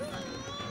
Ah!